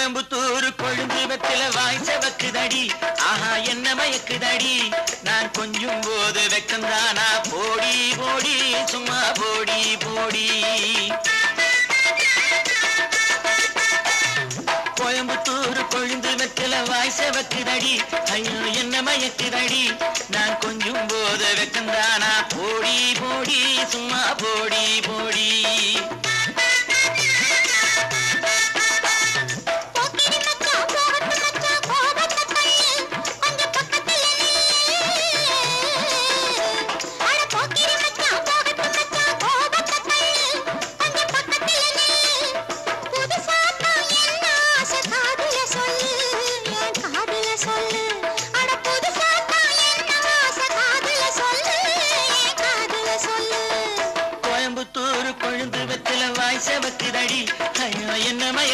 கோயம்புத்தூர் கொழுந்து வெத்தில வாய் செவக்குதடி. ஆஹா என்ன மயக்குதடி. நான் கொஞ்சம் போது வெக்கந்தானா போடி போடி சும்மா போடி போடி. கோயம்புத்தூர் கொழுந்து வெத்தில வாய் செவக்குதடி. ஐயோ என்ன மயக்குதடி. நான் கொஞ்சம் போது வெக்கந்தானா போடி போடி சும்மா போடி போடி.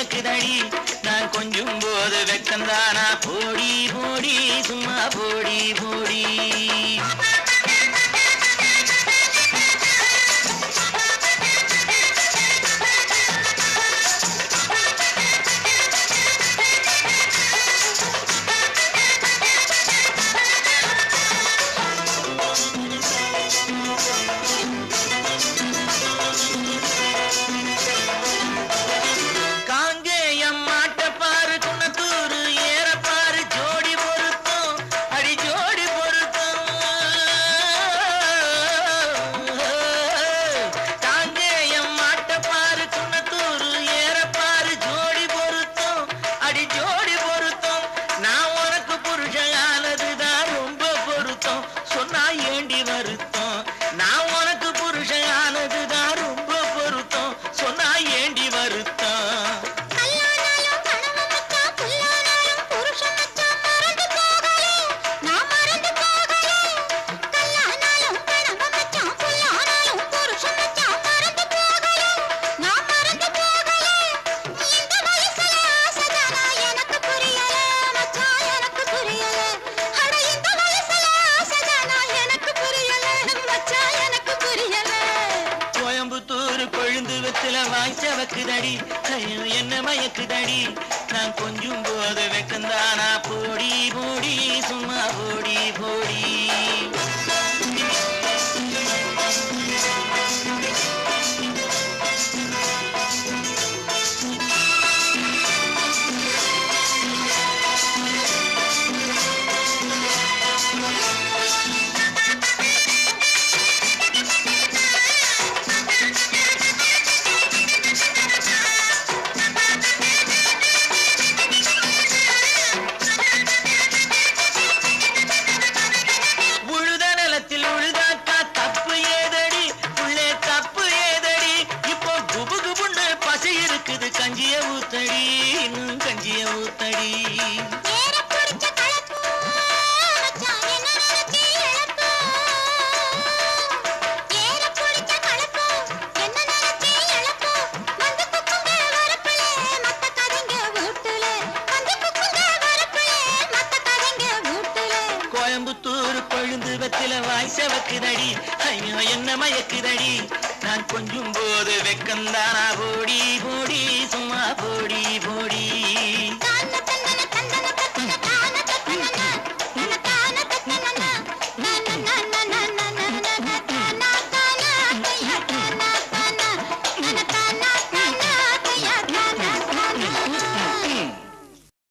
நடக்குதடி நான் கொஞ்சம் போது வெக்கம் தானா போடி போடி சும்மா போடி போடி. தாண்டி வரும் கழுத்துல வாய்ச்ச வக்குதடி என்ன மயக்குதடி. நான் கொஞ்சம் போது வெக்கந்தானா? போடி போடி சும்மா போடி போடி. சோறு கொழுந்து வெத்தில வாய் செவக்குதடி. ஐயோ என்ன மயக்குதடி. நான் கொஞ்சும் போது வெக்கந்தானா ஓடி ஓடி சும்மா போ.